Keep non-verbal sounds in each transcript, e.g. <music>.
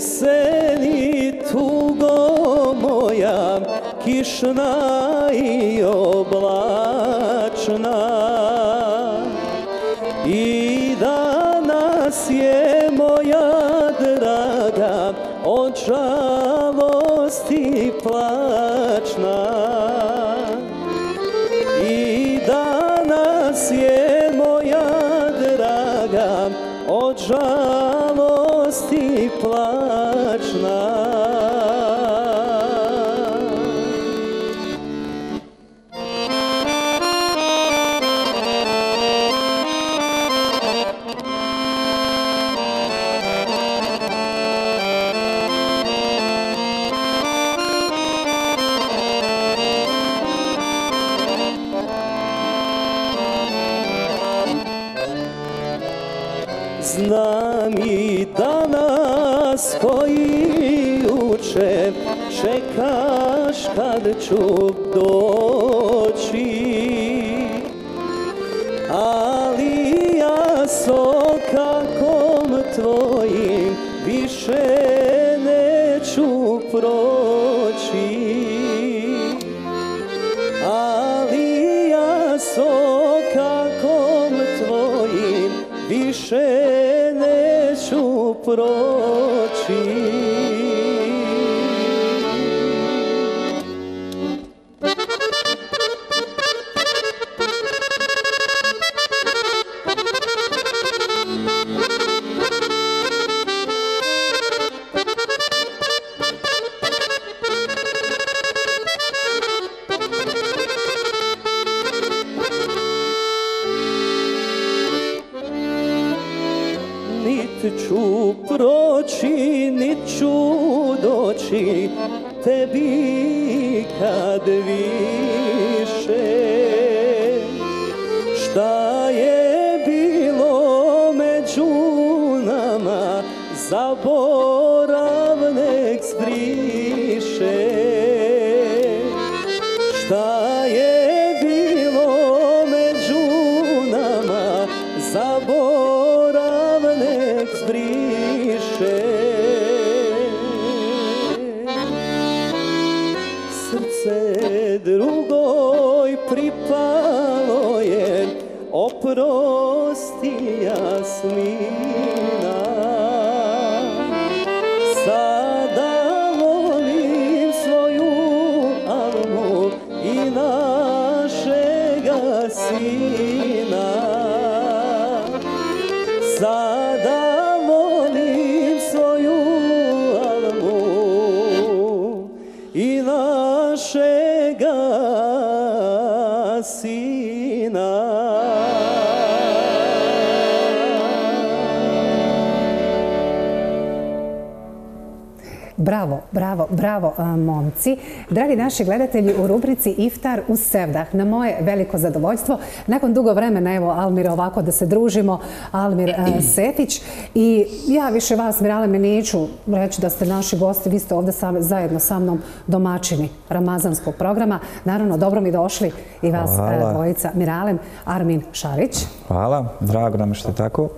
Seni tugo moja, kišna i oblačna. Doći Ali ja s okakom tvojim više proći, nit ću doći tebi kad više. Šta je bilo među nama zaborav nek zbriše Šta je bilo među nama zaborav jasmina Sada volim svoju almu i našega sina. Sada volim svoju almu i našega sina Bravo, bravo, bravo, momci. Dragi naši gledatelji, u rubrici Iftar uz Sevdah, na moje veliko zadovoljstvo, nakon dugo vremena, evo, Almir, ovako da se družimo, Almir Setić, i ja više vas, Mirale, neću reći da ste naši gosti, vi ste ovdje sam, zajedno sa mnom domaćini Ramazanskog programa. Naravno, dobro mi došli i vas Hvala. dvojica, Miralem, Armin Šarić. Hvala, drago nam što je tako.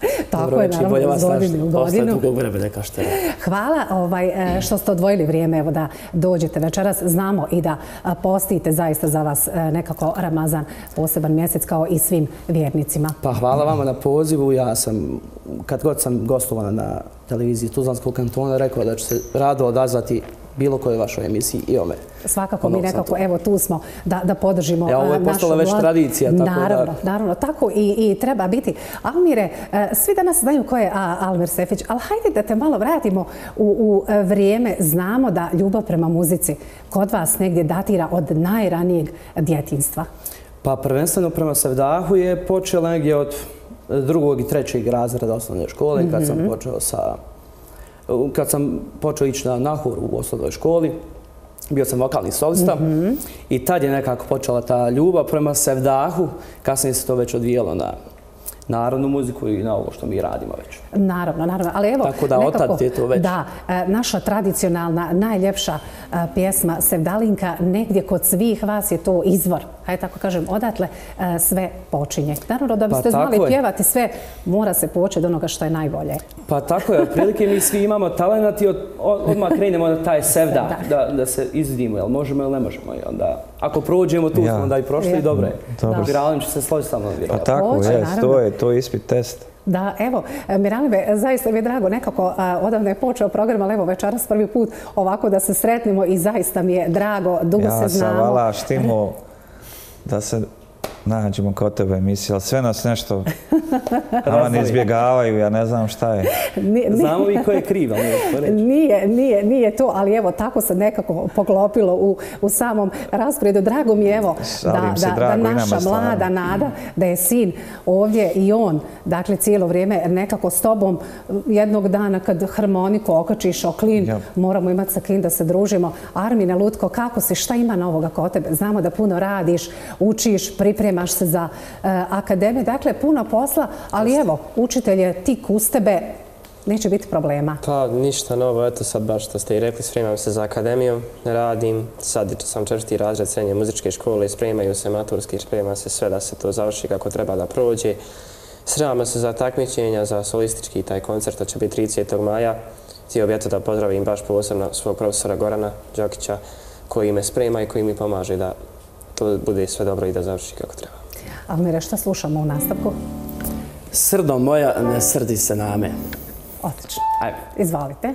<laughs> Tako Dobro je, naravno, bolje iz vas godine u godinu. dugog vremena, kao što je. Hvala ovaj, e, što ste odvojili vrijeme evo, da dođete večeras. Znamo i da postite zaista za vas e, nekako Ramazan poseban mjesec kao i svim vjernicima. Pa hvala vama na pozivu. Ja sam, kad god sam gostovana na televiziji Tuzlanskog kantona, rekao da ću se rado odazvati bilo kojoj vašoj emisiji i ome. Svakako mi Ono sam nekako, evo tu smo da, da podržimo Ja, ovo je našu postala već vlad. tradicija, tako da- naravno, Naravno, tako i, i treba biti. Almire, e, svi danas znaju ko je Almir Sefić, ali hajde da te malo vratimo u, u e, vrijeme. Znamo da ljubav prema muzici kod vas negdje datira od najranijeg djetinstva. Pa prvenstveno prema Sevdahu je počela negdje od drugog i trećeg razreda osnovne škole, kad sam počeo sa kad sam počeo ići na nahor u osnovnoj školi, bio sam vokalni solista i tad je nekako počela ta ljubav prema Sevdahu, kasnije se to već odvijelo na narodnu muziku i na ovo što mi radimo već. Naravno, naravno. Ali evo, Tako da nekako, otad je to već. Da, e, naša tradicionalna, najljepša e, pjesma Sevdalinka, negdje kod svih vas je to izvor. Hajde tako kažem, odatle e, sve počinje. Naravno, da Pa biste tako znali je. pjevati sve, mora se poći od onoga što je najbolje. Pa tako je, otprilike mi svi imamo talent i od, od- odmah krenemo na taj sevda, da, da se izvidimo, jel možemo ili ne možemo. I onda, ako prođemo tu, Ja. smo onda i prošli Ja. i dobro je. Dobro. Viralim će se složiti sa mnom, Pa tako, naravno. to je, to ispit test. Da, evo, e, Miralive, zaista mi je drago nekako, a, odavno je počeo program, ali evo večeras prvi put ovako da se sretnemo i zaista mi je drago, dugo Ja se sam znamo. vala štimo da se nađemo kod tebe emisija, ali sve nas nešto <laughs> nama ne izbjegavaju, ja ne znam šta je. Ni- ni- Znamo mi ko je kriv, ali ne. <laughs> Nije, nije, nije to, ali evo tako se nekako poklopilo u, u samom rasporedu. Drago mi je evo da, da, da i naša stvarno. mlada nada, da je sin ovdje i on, dakle cijelo vrijeme nekako s tobom jednog dana kad harmoniku okačiš oklin, Ja. moramo imati sa kim da se družimo. Armine Lutko, kako si, šta ima novoga kod tebe? Znamo da puno radiš, učiš, pripremaš se za e, akademiju, dakle puno posla, ali evo, učitelj je tik uz tebe, neće biti problema. Pa ništa novo, eto sad baš što ste i rekli, spremam se za akademiju, radim, sad sam četvrti razred srednje muzičke škole, spremaju se maturski, sprema se sve da se to završi kako treba da prođe. Spremamo se za takmičenja, za solistički taj koncert, to će biti 30. maja. Htio bi eto da pozdravim baš posebno svog profesora Gorana Đokića, koji me sprema i koji mi pomaže da to bude sve dobro i da završi kako treba. Almire, šta slušamo u nastavku? Srdo moja, ne srdi se na me. Odlično. Ajde. Izvalite.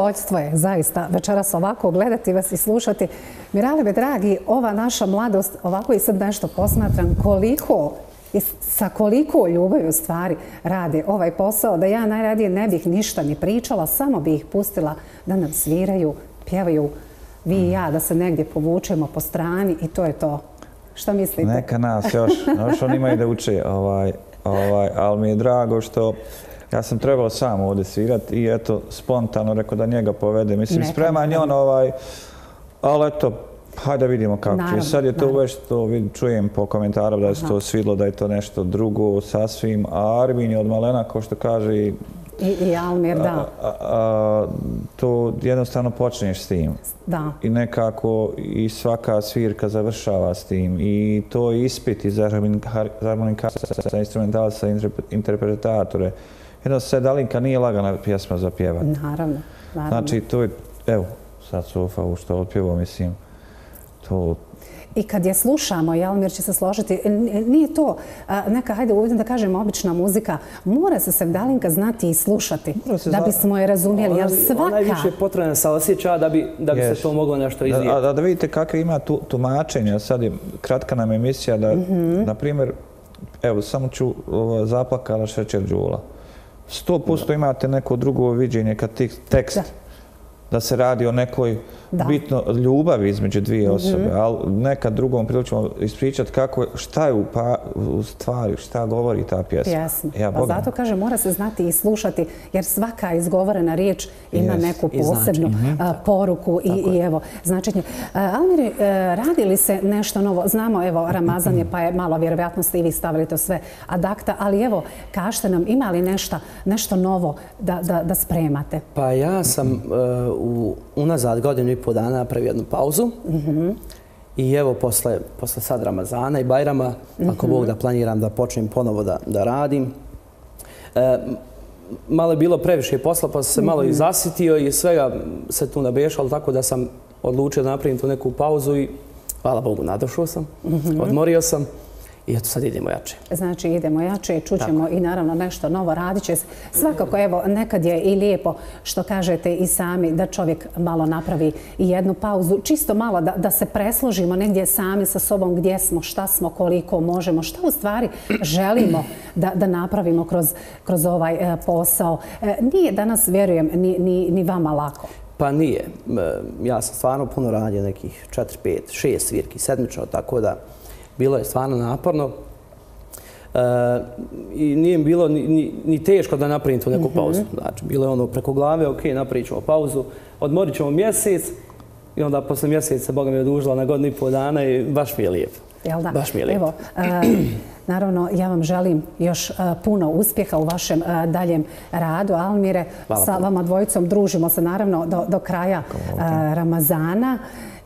Zadovoljstvo je zaista večeras ovako gledati vas i slušati. Miralebe, dragi, ova naša mladost, ovako i sad nešto posmatram, koliko i sa koliko ljubavi u stvari rade ovaj posao, da ja najradije ne bih ništa ni pričala, samo bih ih pustila da nam sviraju, pjevaju vi i ja, da se negdje povučemo po strani i to je to. Šta mislite? Neka nas još, još oni imaju da uče, ovaj, ovaj, ali mi je drago što ja sam trebao sam ovdje svirati i eto, spontano rekao da njega povede. Mislim, Neka, spreman je on, ovaj, ali eto, hajde vidimo kako će. Sad je to naravno. već to, vidim, čujem po komentaru da se to svidlo, da je to nešto drugo sasvim, a Armin je od malena, kao što kaže, i I, i Almir, da. a, a, to jednostavno počneš s tim. Da. I nekako i svaka svirka završava s tim. I to je ispit i za harmonikacija, za instrumentalca, interpre- interpretatore. Jedna sedalinka nije lagana pjesma za pjevanje. Naravno, naravno. Znači, to je, evo, sad sofa u što otpjevo, mislim, to... I kad je slušamo, Jalmir će se složiti, nije to neka, hajde, uvijem da kažemo, obična muzika, mora se sevdalinka znati i slušati, da bismo je razumijeli, jel svaka... Ona je više potrebna sa osjeća da bi se to moglo nešto izvijeti. Da, da vidite kakve ima tu, tumačenja, sad je kratka nam emisija, da, mhm. na primjer, evo, samo ću zaplakala šećer džula. Mhm. 100% imate neko drugo viđenje kad tekst da da. se radi o nekoj Da. bitno ljubavi između dvije osobe, ali nekad drugom priliku ćemo ispričati kako, šta je u, pa, u stvari, šta govori ta pjesma. Pjesma. Ja, pa zato kaže mora se znati i slušati jer svaka izgovorena riječ ima Jest. neku I posebnu značenje. a, poruku i, i evo značenje. A, Almir, e, radi li se nešto novo? Znamo, evo, Ramazan je pa je malo vjerovatno ste i vi stavili to sve ad acta, ali evo, kažete nam ima li nešta, nešto novo da, da, da spremate? Pa ja sam uh, u, unazad godinu i po dana napravio jednu pauzu. I evo, posle, posle sad Ramazana i Bajrama, ako Bog da planiram da počnem ponovo da, da radim. E, malo je bilo previše posla, pa sam se malo i zasitio i svega se tu nabešalo, tako da sam odlučio da napravim tu neku pauzu i hvala Bogu, nadošao sam, odmorio sam i eto sad idemo jače. Znači idemo jače i čućemo i naravno nešto novo radit će se. Svakako evo nekad je i lijepo što kažete i sami da čovjek malo napravi jednu pauzu, čisto malo da, da se presložimo negdje sami sa sobom gdje smo, šta smo, koliko možemo, šta u stvari želimo da, da napravimo kroz, kroz ovaj e, posao. E, nije danas, vjerujem, ni, ni, ni vama lako. Pa nije. M, Ja sam stvarno puno radio, nekih 4, 5, 6 svirki sedmično, tako da bilo je stvarno naporno. E, I nije mi bilo ni, ni, ni teško da napravim tu neku pauzu. Znači, bilo je ono preko glave, ok, napravit ćemo pauzu, odmorit ćemo mjesec i onda posle mjeseca Boga mi je odužila na godinu i pol dana i baš mi je lijepo. Jel da? Baš mi je lijepo. Evo, e, <clears throat> naravno, ja vam želim još e, puno uspjeha u vašem daljem radu. Almire, Hvala sa puno. vama dvojicom družimo se naravno do, do kraja Ramazana.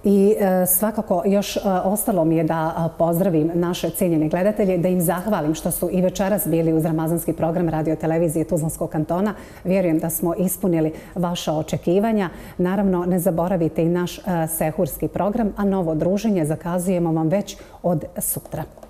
I e, svakako još e, ostalo mi je da e, pozdravim naše cijenjene gledatelje, da im zahvalim što su i večeras bili uz ramazanski program radio televizije Tuzlanskog kantona. Vjerujem da smo ispunili vaša očekivanja. Naravno, ne zaboravite i naš sehurski program, a novo druženje zakazujemo vam već od sutra.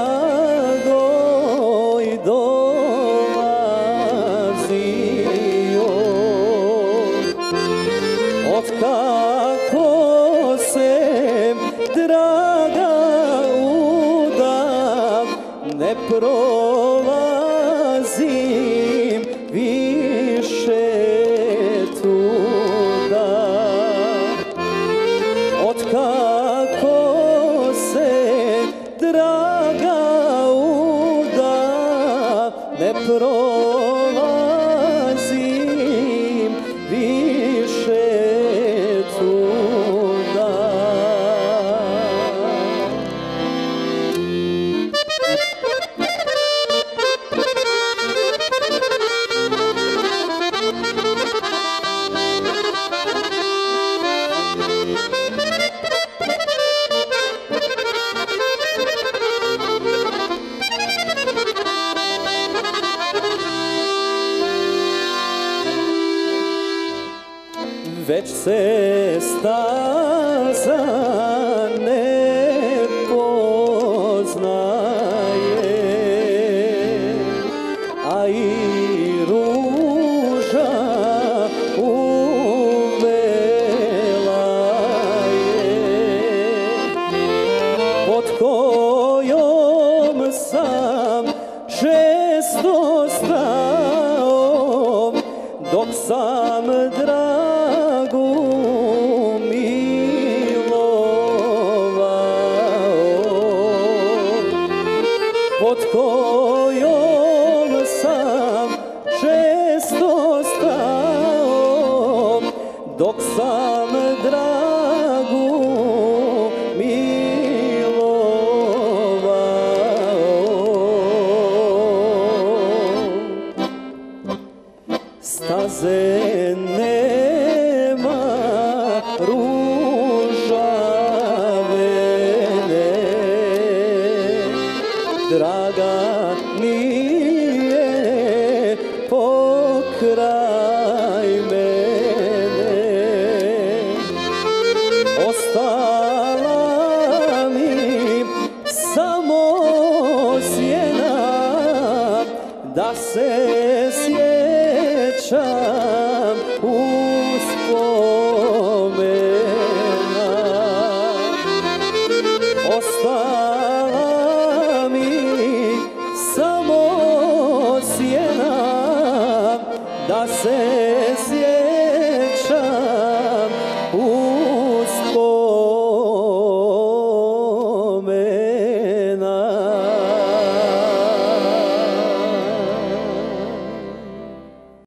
Drago 90 se